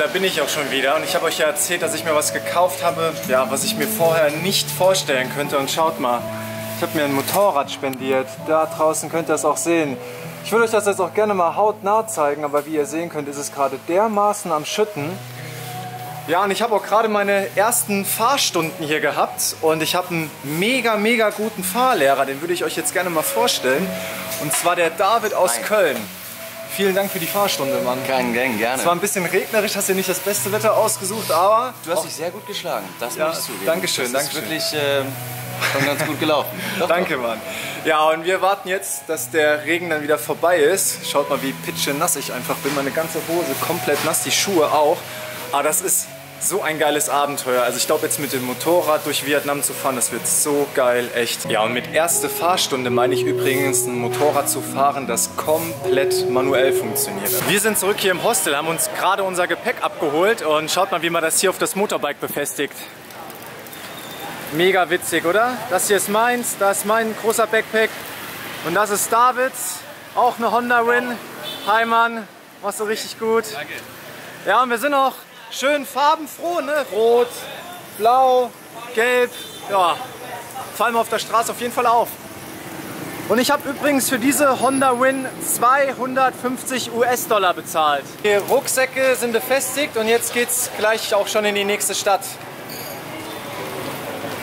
Da bin ich auch schon wieder und ich habe euch ja erzählt, dass ich mir was gekauft habe, ja, was ich mir vorher nicht vorstellen könnte. Und schaut mal, ich habe mir ein Motorrad spendiert. Da draußen könnt ihr es auch sehen. Ich würde euch das jetzt auch gerne mal hautnah zeigen, aber wie ihr sehen könnt, ist es gerade dermaßen am Schütten. Ja, und ich habe auch gerade meine ersten Fahrstunden hier gehabt und ich habe einen mega, mega guten Fahrlehrer, den würde ich euch jetzt gerne mal vorstellen. Und zwar der David aus. Köln. Vielen Dank für die Fahrstunde, Mann. Kein Gang, gerne. Es war ein bisschen regnerisch, hast dir nicht das beste Wetter ausgesucht, aber du hast dich sehr gut geschlagen, das Ja, muss ich zugeben. Dankeschön, das Dankeschön. ist wirklich äh, schon ganz gut gelaufen. Doch, Danke, Mann. Ja, und wir warten jetzt, dass der Regen dann wieder vorbei ist. Schaut mal, wie pitche nass ich einfach bin. Meine ganze Hose komplett nass, die Schuhe auch. Aber das ist so ein geiles Abenteuer. Also ich glaube jetzt mit dem Motorrad durch Vietnam zu fahren, das wird so geil, echt. Ja, und mit erste Fahrstunde meine ich übrigens ein Motorrad zu fahren, das komplett manuell funktioniert. Wir sind zurück hier im Hostel, haben uns gerade unser Gepäck abgeholt und schaut mal, wie man das hier auf das Motorbike befestigt. Mega witzig, oder? Das hier ist meins, das ist mein großer Backpack. Und das ist Davids, auch eine Honda Win. Hi Mann, machst du richtig gut. Danke. Ja, und wir sind auch schön farbenfroh, ne? Rot, blau, gelb. Ja, fallen wir auf der Straße auf jeden Fall auf. Und ich habe übrigens für diese Honda Win 250 US-Dollar bezahlt. Die Rucksäcke sind befestigt und jetzt geht's gleich auch schon in die nächste Stadt.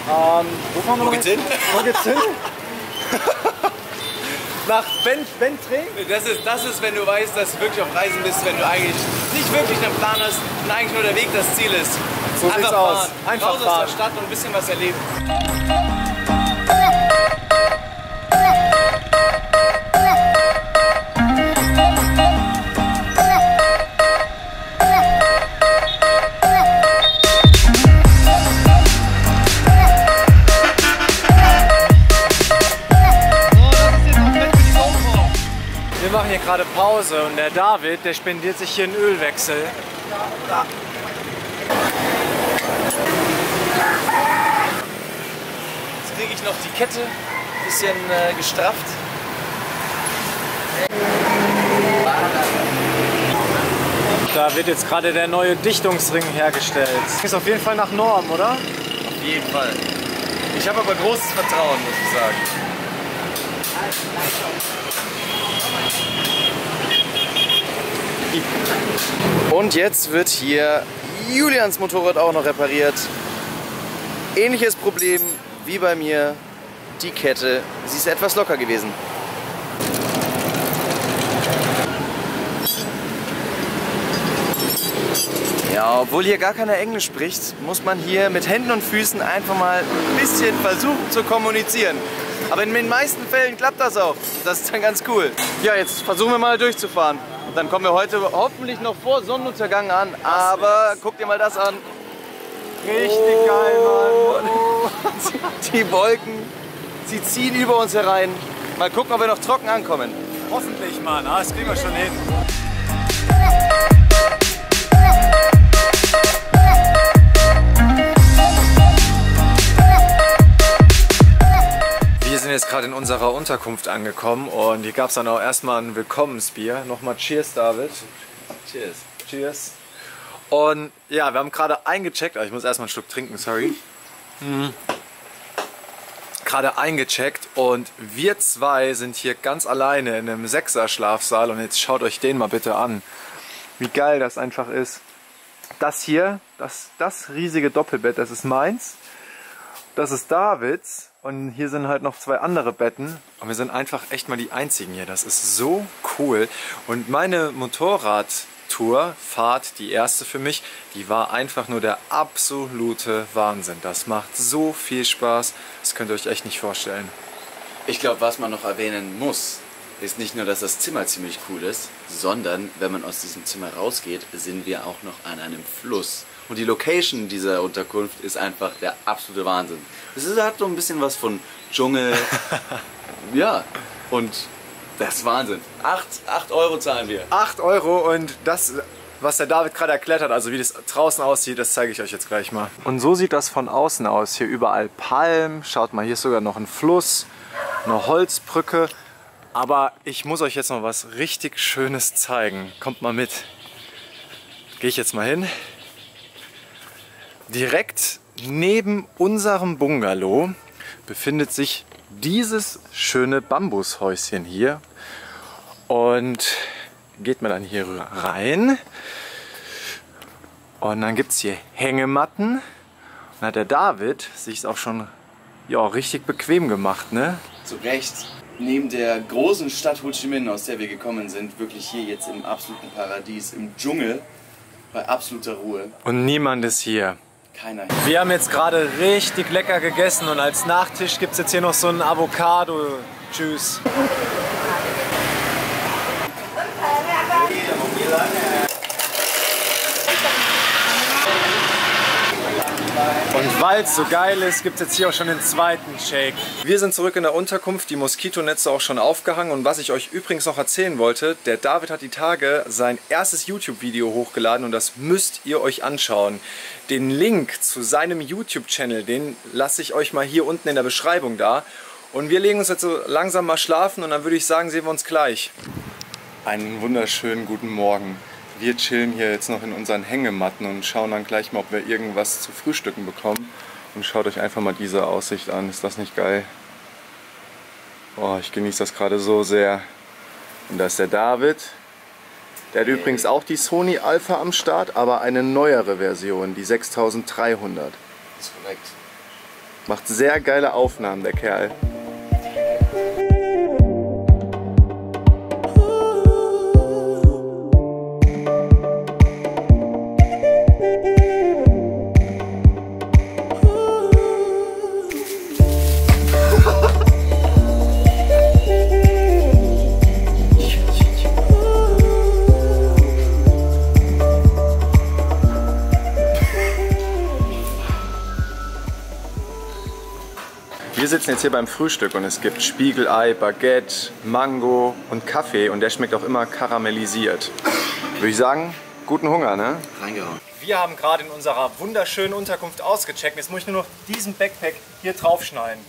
Ähm, wo fahren wir noch geht's hin? Wo geht's hin? Nach Ben Bentre? Das ist, das ist, wenn du weißt, dass du wirklich auf Reisen bist, wenn du eigentlich nicht wirklich einen Plan hast und eigentlich nur der Weg das Ziel ist. So sieht's aus. fahren. Einfach Raus fahren. aus der Stadt und ein bisschen was erleben. Pause und der David, der spendiert sich hier einen Ölwechsel. Jetzt kriege ich noch die Kette ein bisschen äh, gestrafft. Da wird jetzt gerade der neue Dichtungsring hergestellt. Ist auf jeden Fall nach Norm, oder? Auf jeden Fall. Ich habe aber großes Vertrauen, muss ich sagen. Und jetzt wird hier Julians Motorrad auch noch repariert. Ähnliches Problem wie bei mir. Die Kette, sie ist etwas locker gewesen. Ja, obwohl hier gar keiner Englisch spricht, muss man hier mit Händen und Füßen einfach mal ein bisschen versuchen zu kommunizieren. Aber in den meisten Fällen klappt das auch. Das ist dann ganz cool. Ja, jetzt versuchen wir mal durchzufahren. Dann kommen wir heute hoffentlich noch vor Sonnenuntergang an. Aber guck dir mal das an. Richtig geil, Mann. Die Wolken, sie ziehen über uns herein. Mal gucken, ob wir noch trocken ankommen. Hoffentlich, Mann. Ah, das kriegen wir schon hin. Unserer Unterkunft angekommen und hier gab es dann auch erstmal ein Willkommensbier. Nochmal Cheers, David. Cheers. Cheers. Und ja, wir haben gerade eingecheckt. Ah, ich muss erstmal einen Schluck trinken, sorry. Mhm. Gerade eingecheckt und wir zwei sind hier ganz alleine in einem Sechser-Schlafsaal und jetzt schaut euch den mal bitte an. Wie geil das einfach ist. Das hier, das, das riesige Doppelbett, das ist meins. Das ist Davids und hier sind halt noch zwei andere Betten und wir sind einfach echt mal die einzigen hier. Das ist so cool und meine Motorradtour, Fahrt, die erste für mich, die war einfach nur der absolute Wahnsinn. Das macht so viel Spaß, das könnt ihr euch echt nicht vorstellen. Ich glaube, was man noch erwähnen muss, ist nicht nur, dass das Zimmer ziemlich cool ist, sondern wenn man aus diesem Zimmer rausgeht, sind wir auch noch an einem Fluss. Und die Location dieser Unterkunft ist einfach der absolute Wahnsinn. Es ist, hat so ein bisschen was von Dschungel. ja, und das ist Wahnsinn. 8, 8 Euro zahlen wir. 8 Euro und das, was der David gerade erklärt hat, also wie das draußen aussieht, das zeige ich euch jetzt gleich mal. Und so sieht das von außen aus. Hier überall Palmen. Schaut mal, hier ist sogar noch ein Fluss, eine Holzbrücke. Aber ich muss euch jetzt noch was richtig Schönes zeigen. Kommt mal mit. gehe ich jetzt mal hin. Direkt neben unserem Bungalow befindet sich dieses schöne Bambushäuschen hier. Und geht man dann hier rein. Und dann gibt es hier Hängematten. Und hat der David sich auch schon ja, richtig bequem gemacht, ne? Zu Recht. Neben der großen Stadt Ho Chi Minh, aus der wir gekommen sind, wirklich hier jetzt im absoluten Paradies, im Dschungel, bei absoluter Ruhe. Und niemand ist hier. Keiner. Wir haben jetzt gerade richtig lecker gegessen und als Nachtisch gibt es jetzt hier noch so einen Avocado-Juice. Und weil es so geil ist, gibt es jetzt hier auch schon den zweiten Shake. Wir sind zurück in der Unterkunft, die Moskitonetze auch schon aufgehangen. Und was ich euch übrigens noch erzählen wollte, der David hat die Tage sein erstes YouTube-Video hochgeladen und das müsst ihr euch anschauen. Den Link zu seinem YouTube-Channel, den lasse ich euch mal hier unten in der Beschreibung da. Und wir legen uns jetzt so langsam mal schlafen und dann würde ich sagen, sehen wir uns gleich. Einen wunderschönen guten Morgen. Wir chillen hier jetzt noch in unseren Hängematten und schauen dann gleich mal, ob wir irgendwas zu frühstücken bekommen. Und schaut euch einfach mal diese Aussicht an. Ist das nicht geil? Oh, ich genieße das gerade so sehr. Und da ist der David. Der hat übrigens auch die Sony Alpha am Start, aber eine neuere Version, die 6300. Das ist korrekt. Macht sehr geile Aufnahmen, der Kerl. Wir sitzen jetzt hier beim Frühstück und es gibt Spiegelei, Baguette, Mango und Kaffee und der schmeckt auch immer karamellisiert. Würde ich sagen, guten Hunger, ne? Reingehauen. Wir haben gerade in unserer wunderschönen Unterkunft ausgecheckt. Jetzt muss ich nur noch diesen Backpack hier draufschneiden.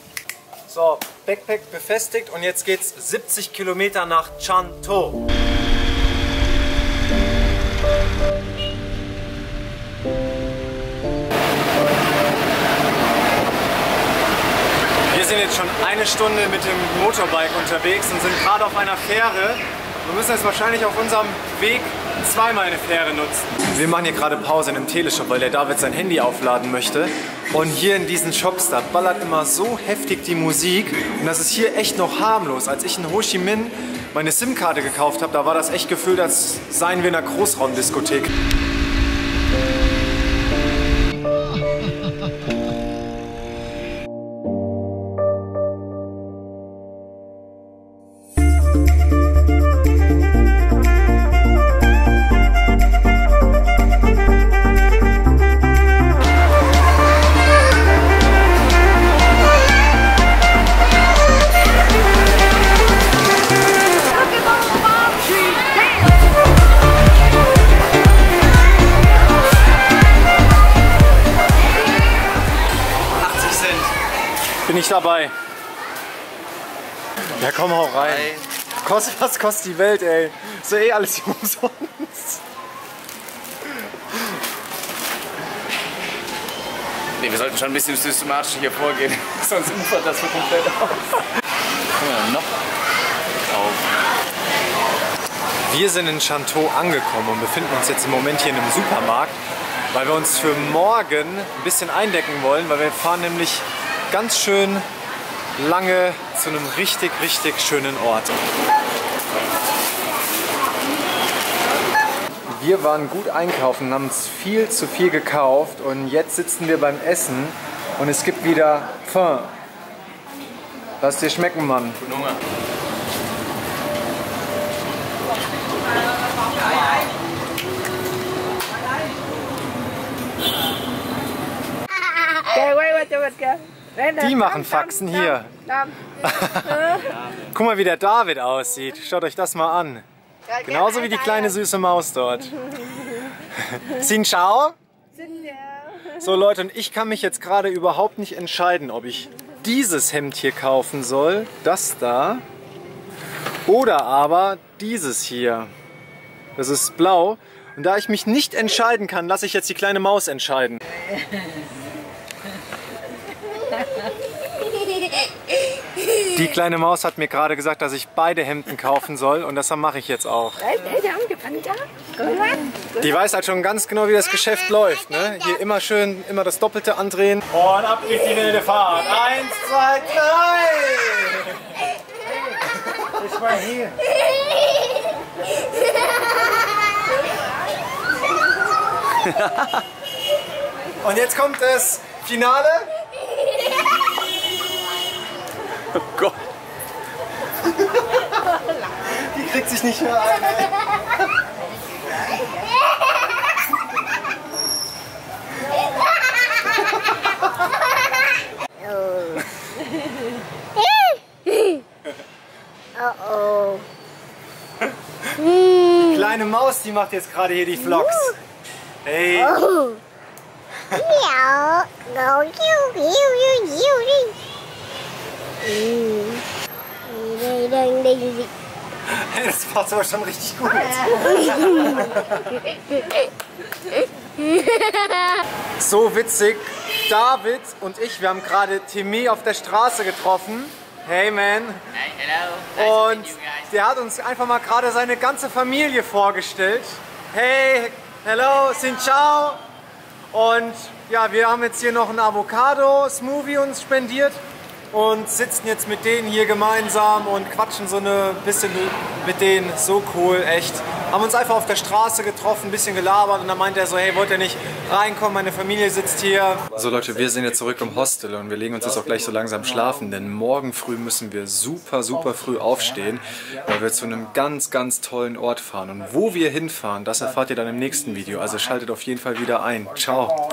So, Backpack befestigt und jetzt geht's 70 Kilometer nach Chanto. Sind jetzt schon eine Stunde mit dem Motorbike unterwegs und sind gerade auf einer Fähre. Wir müssen jetzt wahrscheinlich auf unserem Weg zweimal eine Fähre nutzen. Wir machen hier gerade Pause in einem Teleshop, weil der David sein Handy aufladen möchte. Und hier in diesen Shops, da ballert immer so heftig die Musik. Und das ist hier echt noch harmlos. Als ich in Ho Chi Minh meine SIM-Karte gekauft habe, da war das echt gefühlt, als seien wir in einer Großraumdiskothek. Ich dabei. Ja, komm auch rein. Kost, was kostet die Welt, ey? Ist ja eh alles hier umsonst. Nee, wir sollten schon ein bisschen systematisch hier vorgehen, sonst ufert das so komplett auf. Ja, noch auf. Wir sind in Chanteau angekommen und befinden uns jetzt im Moment hier in einem Supermarkt, weil wir uns für morgen ein bisschen eindecken wollen, weil wir fahren nämlich ganz schön lange zu einem richtig, richtig schönen Ort. Wir waren gut einkaufen, haben uns viel zu viel gekauft und jetzt sitzen wir beim Essen und es gibt wieder Faim. Lass dir schmecken, Mann. Guten Hunger. Die machen Faxen hier. Guck mal, wie der David aussieht. Schaut euch das mal an. Genauso wie die kleine süße Maus dort. Xin Chao. So Leute, und ich kann mich jetzt gerade überhaupt nicht entscheiden, ob ich dieses Hemd hier kaufen soll, das da, oder aber dieses hier. Das ist blau. Und da ich mich nicht entscheiden kann, lasse ich jetzt die kleine Maus entscheiden. Die kleine Maus hat mir gerade gesagt, dass ich beide Hemden kaufen soll und das mache ich jetzt auch. Die weiß halt schon ganz genau, wie das Geschäft läuft. Ne? Hier immer schön, immer das Doppelte andrehen. Und ab geht die wilde Fahrt. Eins, zwei, drei! Ich war hier. Und jetzt kommt das Finale. Kriegt sich nicht mehr ein. Ey. Oh Die kleine Maus, die macht jetzt gerade hier die Vlogs. Hey. oh. Das macht aber schon richtig gut. So witzig. David und ich, wir haben gerade Timmy auf der Straße getroffen. Hey man. Hi, hello. Nice Und to meet you guys. der hat uns einfach mal gerade seine ganze Familie vorgestellt. Hey, hello, sin ciao. Und ja, wir haben jetzt hier noch einen Avocado-Smoothie uns spendiert und sitzen jetzt mit denen hier gemeinsam und quatschen so ein bisschen mit denen. So cool, echt. Haben uns einfach auf der Straße getroffen, ein bisschen gelabert und dann meinte er so, hey, wollt ihr nicht reinkommen, meine Familie sitzt hier. So Leute, wir sind jetzt zurück im Hostel und wir legen uns jetzt auch gleich so langsam schlafen, denn morgen früh müssen wir super, super früh aufstehen, weil wir zu einem ganz, ganz tollen Ort fahren. Und wo wir hinfahren, das erfahrt ihr dann im nächsten Video. Also schaltet auf jeden Fall wieder ein. Ciao.